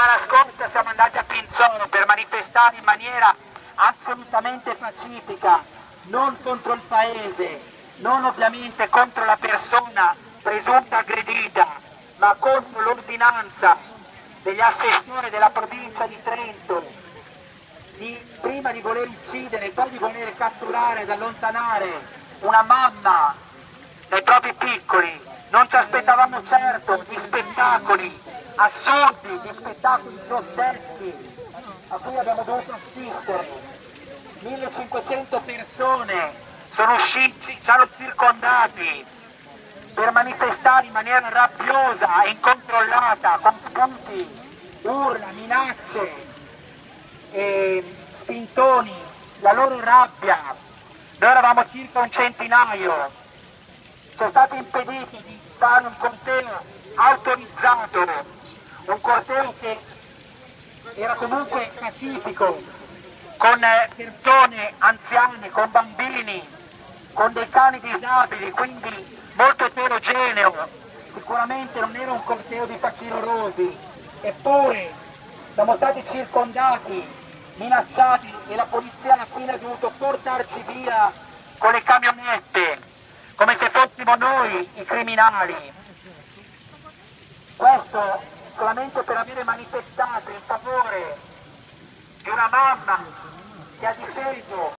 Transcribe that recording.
settimana scorsa siamo andati a Pinzolo per manifestare in maniera assolutamente pacifica, non contro il paese, non ovviamente contro la persona presunta aggredita, ma contro l'ordinanza degli assessori della provincia di Trento di, prima di voler uccidere e poi di voler catturare ed allontanare una mamma dai propri piccoli. Non ci aspettavamo certo di spettacoli assurdi, di spettacoli grotteschi a cui abbiamo dovuto assistere. 1500 persone sono usciti, ci hanno circondati per manifestare in maniera rabbiosa e incontrollata con spunti, urla, minacce e spintoni, la loro rabbia. Noi eravamo circa un centinaio, ci è stato impedito di fare un corteo autorizzato, un corteo che era comunque pacifico, con persone anziane, con bambini, con dei cani disabili, quindi molto eterogeneo. Sicuramente non era un corteo di facinorosi, eppure siamo stati circondati, minacciati e la polizia alla fine ha dovuto portarci via con le camionette, fossimo noi i criminali. Questo solamente per avere manifestato in favore di una mamma che ha difeso